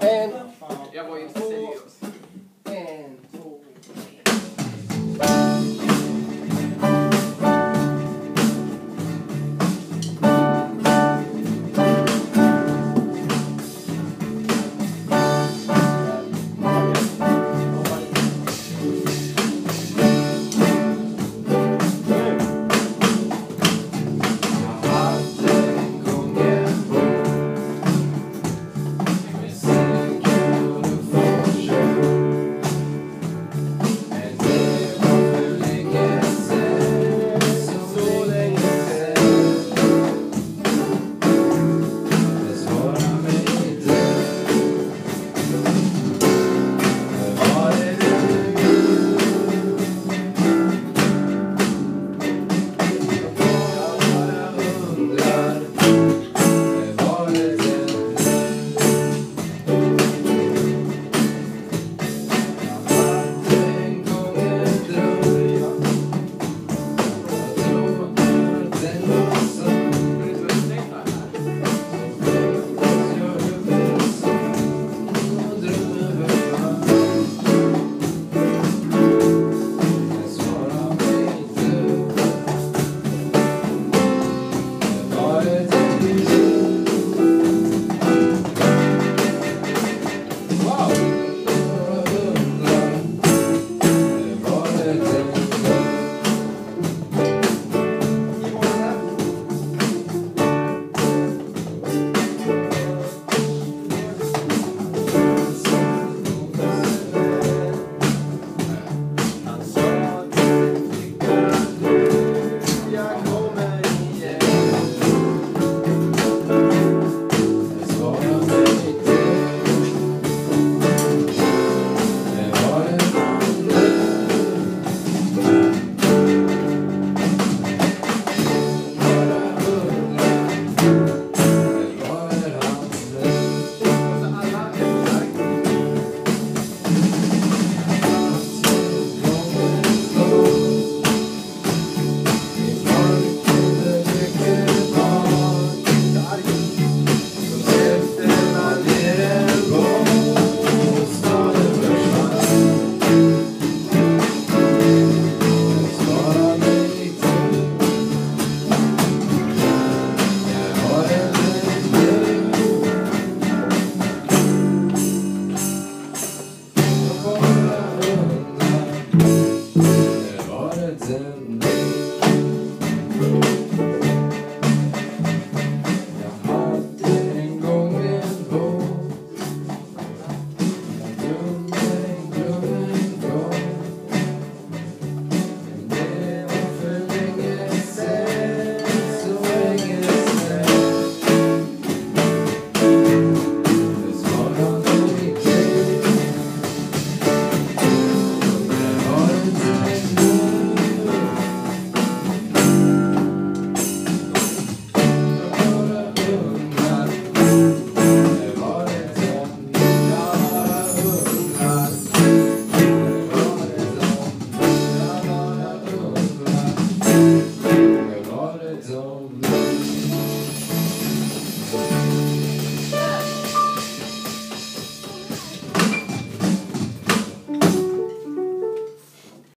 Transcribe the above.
En, Jag var seriös.